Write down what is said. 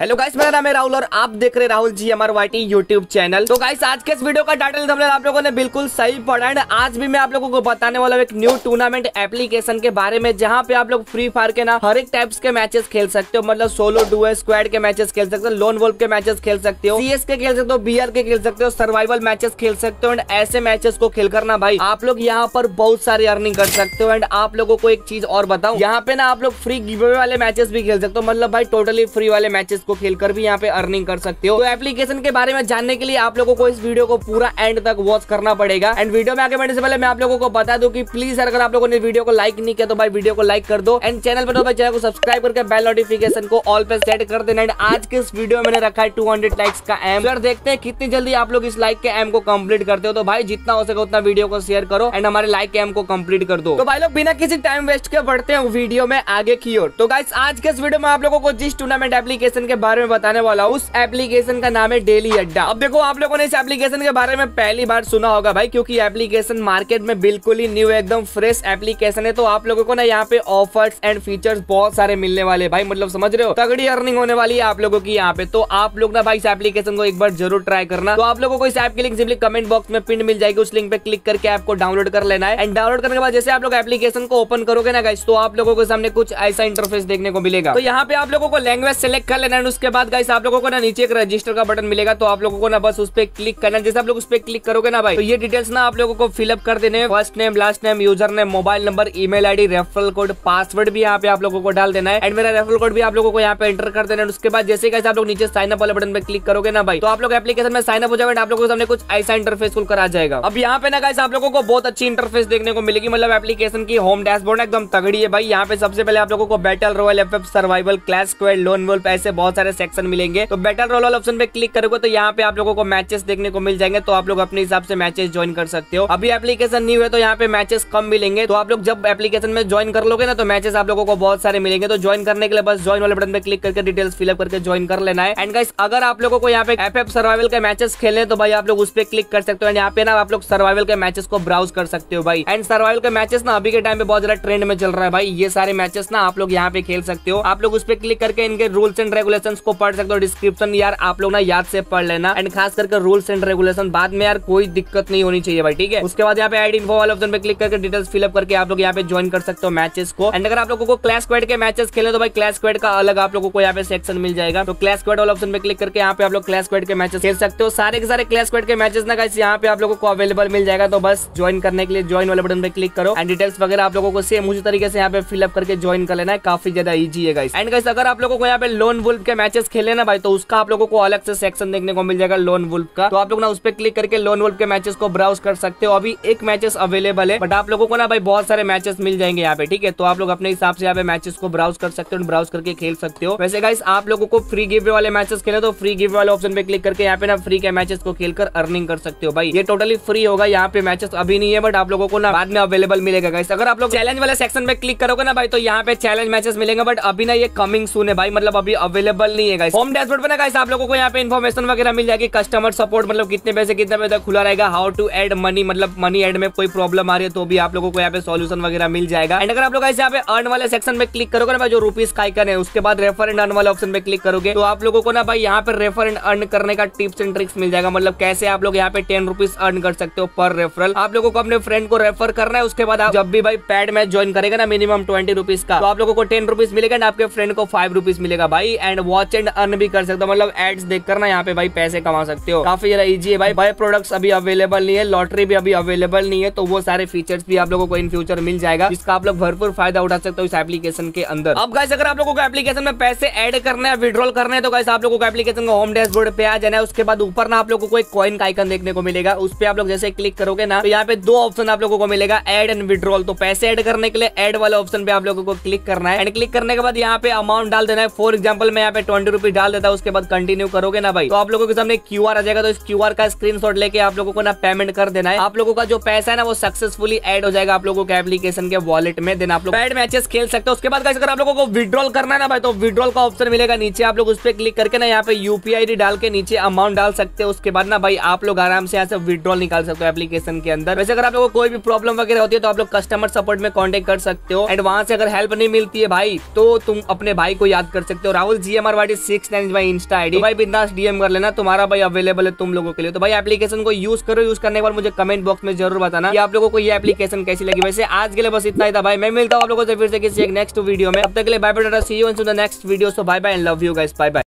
Hello guys मेरा नाम है राहुल और आप देख रहे राहुल जी हमारे वाईटी यूट्यूब चैनल तो गाइस आज के इस वीडियो का टाइटल हमने आप लोगों ने बिल्कुल सही पढ़ा एंड आज भी मैं आप लोगों को बताने वाला हूँ एक न्यू टूर्नामेंट एप्लीकेशन के बारे में, जहाँ पे आप लोग फ्री फायर के ना हर एक टाइप्स के मैचेस खेल सकते हो। मतलब सोलो डुओ स्क्वाड के मैचेस खेल सकते हो लोन वोल्फ के मैचेस खेल सकते हो सीएस के खेल सकते हो बीआर के खेल सकते हो सर्वाइवल मैचेस खेल सकते हो एंड ऐसे मैचेस को खेल करना भाई, आप लोग यहाँ पर बहुत सारी अर्निंग कर सकते हो एंड आप लोगों को एक चीज़ और बताऊँ, यहाँ पे ना आप लोग फ्री गिवे वाले मैचेस भी खेल सकते हो। मतलब भाई टोटली फ्री वाले मैचेस को खेलकर भी यहाँ पे अर्निंग कर सकते हो। तो एप्लीकेशन के बारे में जानने के लिए आप लोगों को इस वीडियो को पूरा एंड तक वॉच करना पड़ेगा। एंड वीडियो में आगे बढ़ने से पहले मैं आप लोगों को बता दूँ कि प्लीज़ अगर आप लोगों ने वीडियो को लाइक नहीं किया तो भाई वीडियो को लाइक कर दो। एंड चैनल पर तो चैनल को सब्सक्राइब करके बेल नोटिफिकेशन को ऑल पे सेट कर देना। एंड आज के इस वीडियो में रखा है टू लाइक्स का एम सर देखते हैं कितनी जल्दी आप लोग इस लाइक के एम को कंप्लीट करते हो। तो भाई जितना हो सके उतना वीडियो को शेयर करो एंड हमारे लाइक के एम को कंप्लीट कर दो। तो भाई लोग बिना किसी टाइम वेस्ट के बढ़ते हैं वीडियो में आगे की ओर। तो गाइस आज के इस वीडियो में आप लोगों को जिस टूर्नामेंट एप्लीकेशन के बारे में बताने वाला हूँ। उस एप्लीकेशन एप्लीकेशन का नाम है डेली अड्डा अब देखो, आप लोगों ने इस एप्लीकेशन के बारे में पहली बार सुना होगा भाई, क्योंकि एप्लीकेशन मार्केट में बिल्कुल ही न्यू एकदम फ्रेश एप्लीकेशन है। तो आप लोगों को ना यहाँ पे ऑफर्स एंड फीचर्स बहुत सारे मिलने वाले भाई मतलब समझ रहे हो? तगड़ी अर्निंग होने वाली है आप लोगों की यहाँ पे। तो आप लोग ना भाई इस एप्लीकेशन को एक बार ज़रूर ट्राई करना। तो आप लोगों को इस ऐप की लिंक सिंपली कमेंट बॉक्स में पिन मिल जाएगी। उस लिंक पे क्लिक करके आपको डाउनलोड कर लेना है। एंड डाउनलोड करने के बाद जैसे आप लोग एप्लीकेशन को ओपन करोगे ना गाइस तो आप लोगों के सामने कुछ ऐसा इंटरफेस देखने को मिलेगा। तो यहाँ पे आप लोगों को लैंग्वेज सेलेक्ट कर लेना है उसके बाद गाइस आप लोगों को ना नीचे एक रजिस्टर का बटन मिलेगा तो आप लोगों को ना बस उस पर क्लिक करना जैसे आप लोग उस पर क्लिक करोगे ना भाई तो ये डिटेल्स ना आप लोगों को फिलअप कर देने first name last name user name mobile number email ID referral code password भी यहाँ पे आप लोगों को डाल देना है। एंड मेरा रेफरल कोड भी आप लोगों को यहाँ पे एंटर कर देना उसके बाद जैसे कैसे आप लोग नीचे साइन अप वाले बटन पे क्लिक करोगे ना भाई तो आप लोग एप्लीकेशन में साइन अप हो जाएगा आप लोगों के सामने कुछ ऐसा इंटरफेस खुल कर आ जाएगा। अब यहाँ पे ना गाइस आप लोगों को बहुत अच्छी इंटरफेस देखने को मिलेगी। मतलब एप्लीकेशन की होम डैशबोर्ड एकदम तगड़ी है भाई। यहाँ पे सबसे पहले आप लोगों को battle royale F survival class squad lone wolf ऐसे बहुत सारे सेक्शन मिलेंगे। तो बैटल रॉयल ऑप्शन पे क्लिक करोगे तो यहाँ पे आप लोगों को मैचेस देखने को मिल जाएँगे। तो आप लोग अपने हिसाब से मैचेस ज्वाइन कर सकते हो। अभी एप्लीकेशन न्यू है तो यहाँ पे मैचेस कम मिलेंगे। तो आप लोग जब एप्लीकेशन में ज्वाइन कर लोगे ना तो मैचेस आप लोगों को बहुत सारे मिलेंगे। तो ज्वाइन करने के लिए बस ज्वाइन वाले बटन पे क्लिक करके डिटेल्स फिलअप करके ज्वाइन कर लेना है। एंड गाइस अगर आप लोगों को यहाँ पे एफ़ एफ़ सर्वाइवल के मैचेस खेलने तो भाई आप लोग उस पर क्लिक कर सकते हो। यहाँ पे ना आप लोग सर्वाइवल के मैचेस को ब्राउज कर सकते हो भाई। एंड सर्वाइवल के मैचेस ना अभी के टाइम पे बहुत ज़्यादा ट्रेंड में चल रहा है भाई। ये सारे मैचेस ना आप लोग यहाँ पे खेल सकते हो। आप लोग उस पर क्लिक करके इनके रूल्स एंड रेगुलेशन को पढ़ सकते हो डिस्क्रिप्शन यार आप लोग ना याद से पढ़ लेना। एंड खास करके रूल्स एंड रेगुलेशन बाद में यार कोई दिक्कत नहीं होनी चाहिए भाई, ठीक है? उसके बाद यहाँ पे एड इन्फो वाले ऑप्शन पे क्लिक करके डिटेल्स फिलअप करके आप लोग यहाँ पे ज्वाइन कर सकते हो मैचेस को। एंड अगर आप लोगों को क्लास क्वेड के मैचेस खेले तो भाई क्लास क्वेड का अलग आप लोगों को यहाँ पे सेक्शन मिल जाएगा। तो क्लास क्वेड वाले ऑप्शन पे क्लिक करके यहाँ पे आप लोग क्लास क्वेड के मैचेस खेल सकते हो। सारे के सारे क्लास क्वेड के मैचेस ना गाइस यहाँ पे आप लोगों को अवेलेबल मिल जाएगा। तो बस ज्वाइन करने के लिए ज्वाइन वाले बटन पे क्लिक करो। एंड डिटेल्स वगैरह आप लोगों को सेम उसी तरीके से यहाँ पे फिलअप करके ज्वाइन कर लेना। है काफ़ी ज़्यादा ईजी है गाइस एंड गाइस अगर आप लोगों को यहाँ पे लोन वुल्फ के मैचेस खेले ना भाई तो उसका आप लोगों को अलग से सेक्शन देखने को मिल जाएगा लोन वुल्फ का। तो आप लोग ना उस पर क्लिक करके लोन वुल्फ के मैचेस को ब्राउज कर सकते हो। अभी एक मैचेस अवेलेबल है बट आप लोगों को ना भाई बहुत सारे मैचेस मिल जाएँगे यहाँ पे, ठीक है? तो आप लोग अपने हिसाब से यहाँ पे मैचेस को ब्राउज कर सकते हो ब्राउज करके खेल सकते हो। वैसे गाइस आप लोगों को फ्री गिव वाले मैचेस खेले तो फ्री गिव वाले ऑप्शन पे क्लिक करके यहाँ पे ना फ्री के मैचेस को खेलकर अर्निंग कर सकते हो भाई। ये टोटली फ्री होगा, यहाँ पे मैचेस अभी नहीं है बट आप लोगों को ना बाद में अवेलेबल मिलेगा गाइस अगर आप लोग चैलेंज वाले सेक्शन पे क्लिक करोगे ना भाई तो यहाँ पे चैलेंज मैचेस मिलेंगे बट अभी ना ये कमिंग सुन है भाई। मतलब अभी अवेलेबल नहीं है होम डैशबोर्ड पे ना आप लोगों को यहाँ पे इन्फॉर्मेशन वगैरह मिल जाएगी कस्टमर सपोर्ट मतलब कितने पैसे कितने पैसे खुला रहेगा हाउ टू एड मनी मतलब मनी एड में कोई प्रॉब्लम आ रही है तो भी आप लोगों को यहाँ पे सोल्यूशन वगैरह मिल जाएगा. एंड अगर आप लोग यहाँ पे अर्न वाले सेक्शन में क्लिक करोगे ना जो रुपीज़ का आइकन है, उसके बाद रेफर एंड अर्न वाले ऑप्शन पे क्लिक करोगे तो आप लोगों को ना, भाई, यहाँ पे रेफर एंड अर्न करने का टिप्स एंड ट्रिक्स मिल जाएगा. मतलब कैसे आप लोग यहाँ पे टेन रुपीज़ अर्न कर सकते हो पर रेफरल आप लोगों को अपने फ्रेंड को रेफर करना है, उसके बाद आप जब भी, भाई पैड मैच ज्वाइन करेगा ना मिनिमम ट्वेंटी रुपीज़ का तो आप लोगों को टेन रुपीज़ मिलेगा एंड आपके फ्रेंड को फाइव रुपीज़ मिलेगा, भाई. एंड वॉच एंड अर्न भी कर सकते हो। मतलब एड्स देख कर ना यहाँ पे भाई पैसे कमा सकते हो। काफ़ी ज़्यादा इजी है भाई। भाई प्रोडक्ट्स अभी अवेलेबल नहीं है। लॉटरी भी अभी अवेलेबल नहीं है। तो वो सारे फीचर्स भी आप लोगों को इन फ्यूचर मिल जाएगा। जिसका आप लोग भरपूर फ़ायदा उठा सकते हो इस एप्लीकेशन के अंदर। अब गाइस अगर आप लोगों को एप्लीकेशन में पैसे एड करने हैं विड्रॉल करने हैं तो गाइस आप लोगों को एप्लीकेशन का होम डैशबोर्ड पे आ जाना है। उसके बाद ऊपर ना आप लोगों को एक कॉइन का आइकन देखने को मिलेगा। उस पर आप लोग जैसे क्लिक करोगे ना तो यहाँ पे दो ऑप्शन आप लोगों को मिलेगा एड एंड विड्रॉल तो पैसे एड करने के लिए एड वाले ऑप्शन पे आप लोगों को क्लिक करना है। एंड क्लिक करने के बाद यहाँ पे अमाउंट डाल देना है। फॉर एग्ज़ाम्पल मैं पे ट्वेंटी रुपीज़ डाल देता हूँ उसके बाद कंटिन्यू करोगे ना भाई। तो आप लोगों के सामने क्यूआर आ जाएगा तो इस क्यूआर का स्क्रीन लेके आप लोगों को ना पेमेंट कर देना है। आप लोगों का जो पैसा है ना, वो सक्सेसफुली एड हो जाएगा आप लोगों के एप्लीकेशन के वॉलेट में। देन आप लोग पैड मैचेस खेल सकते हो। उसके बाद अगर आप लोगों को विड्रॉल करना है ना भाई तो विड्रॉल का ऑप्शन मिलेगा नीचे। आप लोग उस पर क्लिक करके ना यहाँ पे यूपीआई डाल के नीचे अमाउंट डाल सकते हो। उसके बाद ना भाई, आप लोग आराम से यहाँ से विड्रॉल निकाल सकते हो एप्लीकेशन के अंदर। वैसे अगर आप लोगों को कोई भी प्रॉब्लम वगैरह होती है तो आप लोग कस्टमर सपोर्ट में कॉन्टेक्ट कर सकते हो। एंड वहाँ से अगर हेल्प नहीं मिलती है भाई तो तुम अपने भाई को याद कर सकते हो। राहुल जी हमारा वाइटी सिक्स नाइन भाई इंस्टा आईडी भाई बिंदास डीएम कर लेना, तुम्हारा भाई अवेलेबल है तुम लोगों के लिए। तो भाई एप्लीकेशन को यूज़ करो यूज़ करने के बाद मुझे कमेंट बॉक्स में ज़रूर बताना कि आप लोगों को ये एप्लीकेशन कैसी लगी। वैसे आज के लिए बस इतना ही था भाई, मैं मिलता हूँ आप लोगों से फिर से किसी एक नेक्स्ट वीडियो में। अब तक के लिए bye bye see you in the next video so bye bye and love you guys bye bye